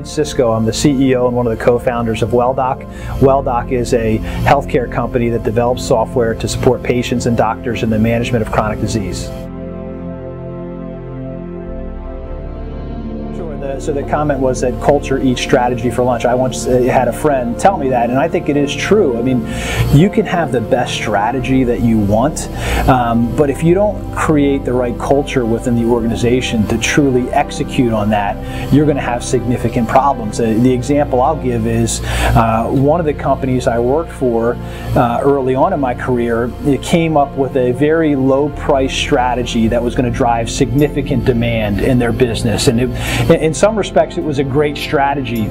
Ryan Sysko. I'm the CEO and one of the co-founders of WellDoc. WellDoc is a healthcare company that develops software to support patients and doctors in the management of chronic disease. So the comment was that culture eats strategy for lunch. I once uh, had a friend tell me that, and I think it is true. I mean, you can have the best strategy that you want, um, but if you don't create the right culture within the organization to truly execute on that, you're going to have significant problems. Uh, the example I'll give is uh, one of the companies I worked for uh, early on in my career it came up with a very low price strategy that was going to drive significant demand in their business, and it, in some some respects, it was a great strategy.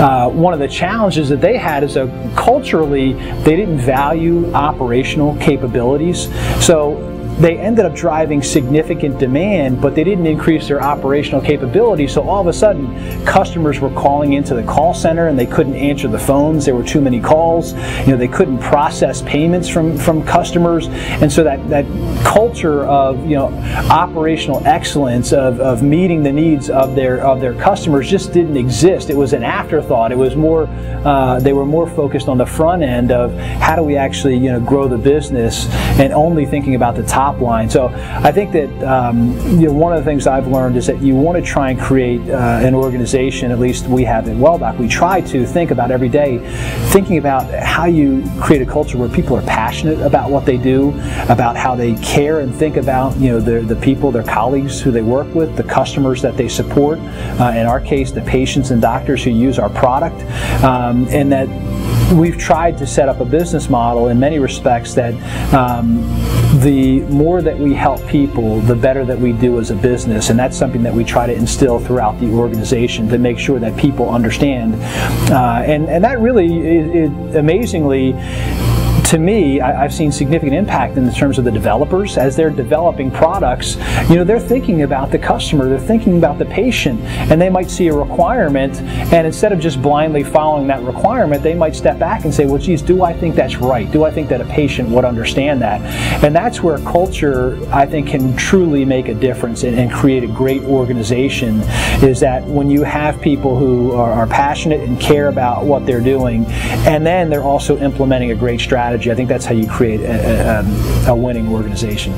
Uh, one of the challenges that they had is a culturally, they didn't value operational capabilities. So they ended up driving significant demand, but they didn't increase their operational capability. So all of a sudden, customers were calling into the call center and they couldn't answer the phones. There were too many calls. You know, they couldn't process payments from, from customers. And so that, that culture of, you know, operational excellence, of, of meeting the needs of their, of their customers just didn't exist. It was an afterthought. It was more, uh, they were more focused on the front end of how do we actually, you know, grow the business and only thinking about the top top line. So I think that um, you know, one of the things I've learned is that you want to try and create uh, an organization, at least we have at WellDoc, we try to think about every day, thinking about how you create a culture where people are passionate about what they do, about how they care and think about you know the, the people, their colleagues who they work with, the customers that they support, uh, in our case, the patients and doctors who use our product, um, and that we've tried to set up a business model in many respects that um, the more that we help people, the better that we do as a business. And that's something that we try to instill throughout the organization to make sure that people understand. Uh, and, and that really, it, it, amazingly, to me, I, have seen significant impact in terms of the developers as they're developing products. You know, they're thinking about the customer, they're thinking about the patient, and they might see a requirement, and instead of just blindly following that requirement, they might step back and say, well, geez, do I think that's right? Do I think that a patient would understand that? And that's where culture, I think, can truly make a difference and, and create a great organization. Is that when you have people who are, are passionate and care about what they're doing, and then they're also implementing a great strategy strategy. I think that's how you create a, a, um, a winning organization.